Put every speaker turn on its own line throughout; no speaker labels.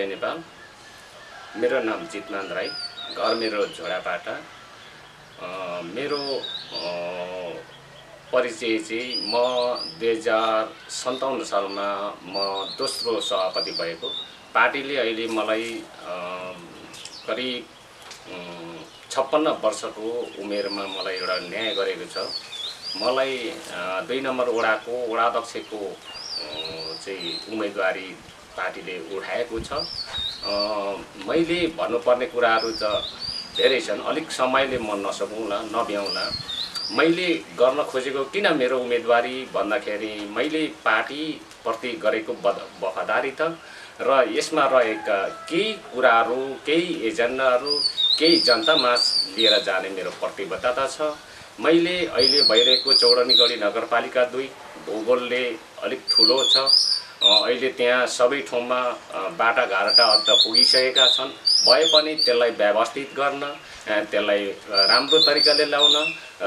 नेपाल मेरो नाम जितमान राई घर मेरो झोडापाटा मेरो परिचय चाहिँ म दुई हजार सन्ताउन्न सालमा म दोस्रो सभापति भएको। पार्टीले अहिले मलाई करिब छप्पन्न वर्षको उमेरमा मलाई एउटा न्याय गरेको छ। मलाई दुई नम्बर वडाको वडाध्यक्षको चाहिँ उम्मेदवारी पार्टीले उठाएको छ। मैले भन्नुपर्ने कुराहरू त धेरै छन्। अलिक समयले म नसकौँला नभ्याउँला। मैले गर्न खोजेको किन मेरो उम्मेदवारी भन्दाखेरि मैले पार्टीप्रति गरेको बद वफादारी त र यसमा रहेका केही कुराहरू केही एजेन्डाहरू केही जनतामा लिएर जाने मेरो प्रतिबद्धता छ। मैले अहिले भइरहेको चौडनीगढी नगरपालिका दुई भूगोलले अलिक ठुलो छ। अहिले त्यहाँ सबै ठाउँमा बाटाघाटा त पुगिसकेका छन्। भए पनि त्यसलाई व्यवस्थित गर्न त्यसलाई राम्रो तरिकाले ल्याउन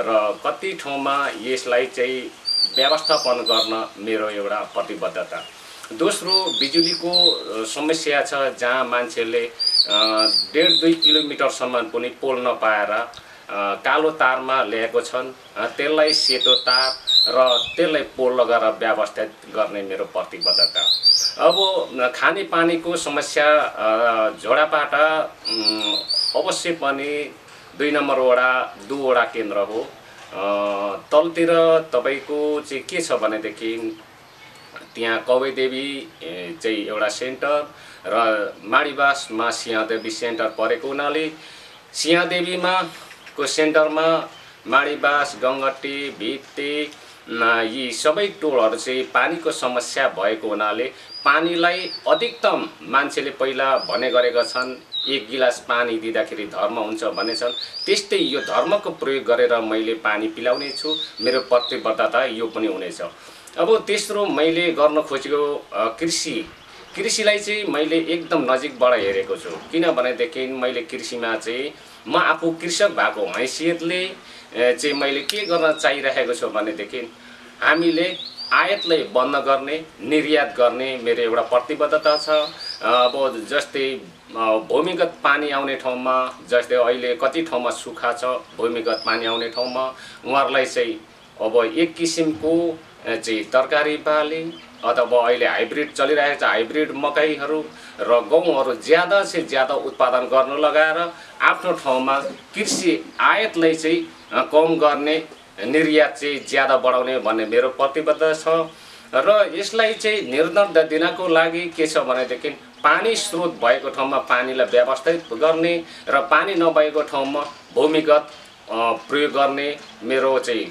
र कति ठाउँमा यसलाई चाहिँ व्यवस्थापन गर्न मेरो एउटा प्रतिबद्धता। दोस्रो बिजुलीको समस्या छ जहाँ मान्छेले डेढ दुई किलोमिटरसम्म पनि पोल नपाएर कालो तारमा ल्याएको छन्। त्यसलाई सेतो तार र त्यसलाई पोल लगाएर व्यवस्थित गर्ने मेरो प्रतिबद्धता अब खानेपानीको समस्या झोडापाटा अवश्य पनि दुई नम्बर वडा दुईवटा केन्द्र हो। तलतिर तपाईँको चाहिँ के छ भनेदेखि त्यहाँ कवैदेवी चाहिँ एउटा सेन्टर र माडिबासमा सिंहदेवी सेन्टर परेको हुनाले सिंहदेवीमा को सेन्टरमा माडिबास गङ्गटी भित्ते यी सबै टोलहरू चाहिँ पानीको समस्या भएको हुनाले पानीलाई अधिकतम मान्छेले पहिला भने गरेका छन् एक गिलास पानी दिँदाखेरि धर्म हुन्छ भनेछन् त्यस्तै यो धर्मको प्रयोग गरेर मैले पानी पिलाउने छु। मेरो प्रतिबद्धता यो पनि हुनेछ। अब तेस्रो मैले गर्न खोजेको कृषि। कृषिलाई चाहिँ मैले एकदम नजिकबाट हेरेको छु। किनभनेदेखि मैले कृषिमा चाहिँ म आफू कृषक भएको हैसियतले चाहिँ मैले के गर्न चाहिरहेको छु भनेदेखि हामीले आयातलाई बन्द गर्ने निर्यात गर्ने मेरो एउटा प्रतिबद्धता छ। अब जस्तै भूमिगत पानी आउने ठाउँमा जस्तै अहिले कति ठाउँमा सुक्खा छ भूमिगत पानी आउने ठाउँमा उहाँहरूलाई चाहिँ अब एक किसिमको चाहिँ तरकारी बाली अथवा अहिले हाइब्रिड चलिरहेको छ हाइब्रिड मकैहरू र गहुँहरू ज्यादा से ज्यादा उत्पादन गर्न लगाएर आफ्नो ठाउँमा कृषि आयातलाई चाहिँ कम गर्ने निर्यात चाहिँ ज्यादा बढाउने भन्ने मेरो प्रतिबद्धता छ। र यसलाई चाहिँ निर्णय दिनको लागि के छ भनेदेखि पानी स्रोत भएको ठाउँमा पानीलाई व्यवस्थित गर्ने र पानी नभएको ठाउँमा भूमिगत प्रयोग गर्ने मेरो चाहिँ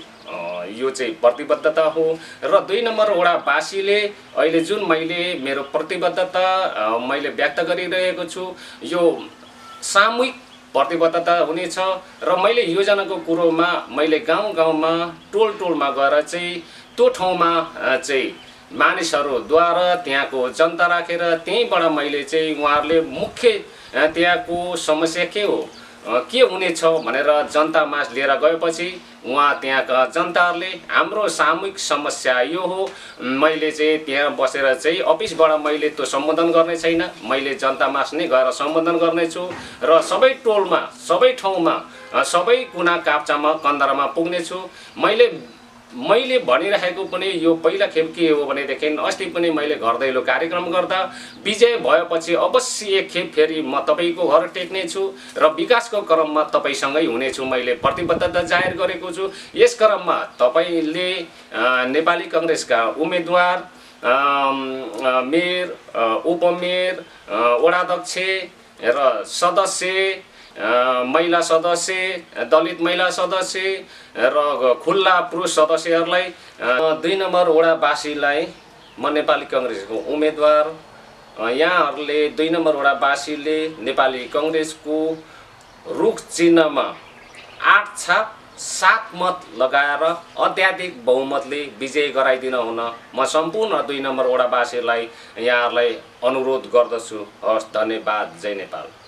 यो चाहिँ प्रतिबद्धता हो। र दुई नम्बर वडावासीले अहिले जुन मैले मेरो प्रतिबद्धता मैले व्यक्त गरिरहेको छु यो सामूहिक प्रतिबद्धता हुनेछ र मैले योजनाको कुरोमा मैले गाउँ गाउँमा टोल टोलमा गएर चाहिँ त्यो ठाउँमा चाहिँ मानिसहरूद्वारा त्यहाँको जनता राखेर त्यहीँबाट मैले चाहिँ उहाँहरूले मुख्य त्यहाँको समस्या के हो? के हुनेछ भनेर जनतामाझ लिएर गएपछि उहाँ त्यहाँका जनताहरूले हाम्रो सामूहिक समस्या यो हो। मैले चाहिँ त्यहाँ बसेर चाहिँ अफिसबाट मैले त्यो सम्बोधन गर्ने छैन। मैले जनतामाझ नै गएर सम्बोधन गर्नेछु। र सबै टोलमा सबै ठाउँमा सबै कुना काप्चामा कन्दरामा पुग्नेछु। मैले मैले भनिरहेको पनि यो पहिला खेप के हो भनेदेखि अस्ति पनि मैले घर दैलो कार्यक्रम गर्दा विजय भएपछि अवश्य एक खेप फेरि म तपाईँको घर टेक्नेछु र विकासको क्रममा तपाईँसँगै हुनेछु मैले प्रतिबद्धता जाहेर गरेको छु। यस क्रममा तपाईँले नेपाली कङ्ग्रेसका उम्मेदवार मेयर उपमेयर वडाध्यक्ष र सदस्य महिला सदस्य दलित महिला सदस्य र खुल्ला पुरुष सदस्यहरूलाई दुई नम्बर वडावासीलाई म नेपाली कङ्ग्रेसको उम्मेदवार। यहाँहरूले दुई नम्बर वडावासीले नेपाली कङ्ग्रेसको रुख चिन्हमा आठ छाप सात मत लगाएर अत्याधिक बहुमतले विजय गराइदिन हुन म सम्पूर्ण दुई नम्बर वडावासीलाई यहाँहरूलाई अनुरोध गर्दछु। हस् धन्यवाद। जय नेपाल।